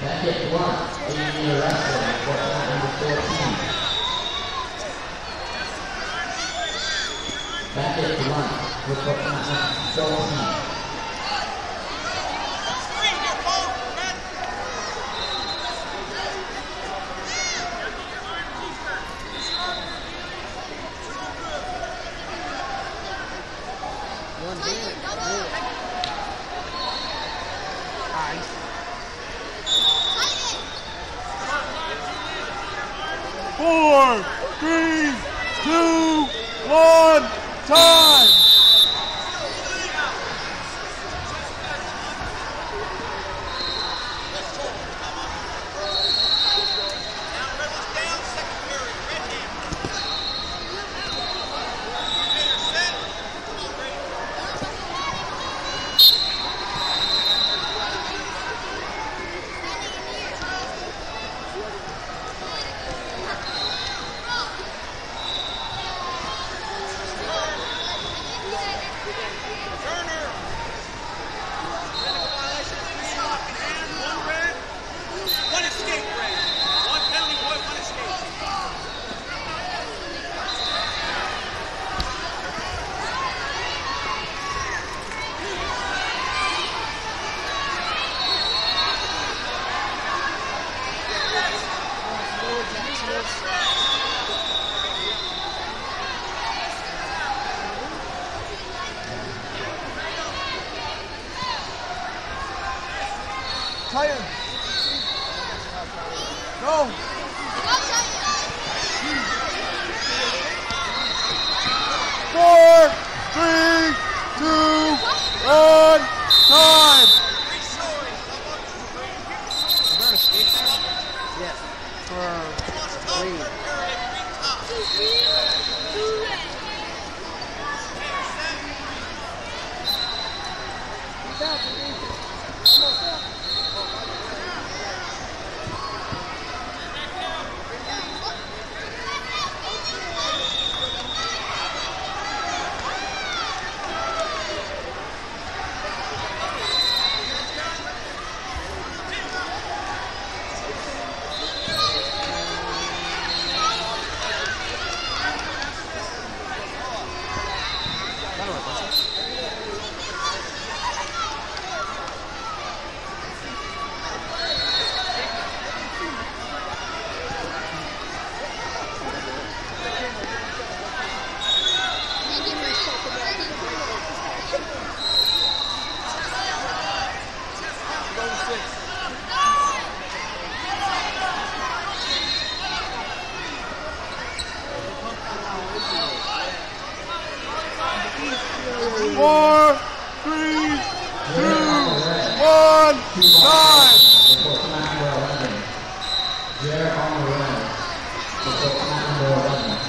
Beckett Blunt. Report mat number 14. Beckett Blunt, number 14. One minute. Ice. Four, three, two, one, time! Titan! Go! Four, three, two, one, time! Is there. For three.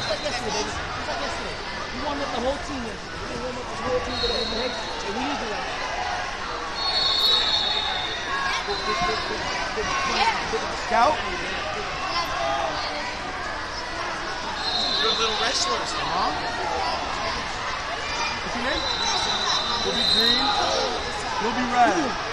Like yesterday. You warmed up the whole team yesterday. You warm up the whole team to the head, and we need that. Scout? Good little wrestlers. Huh? You'll be right.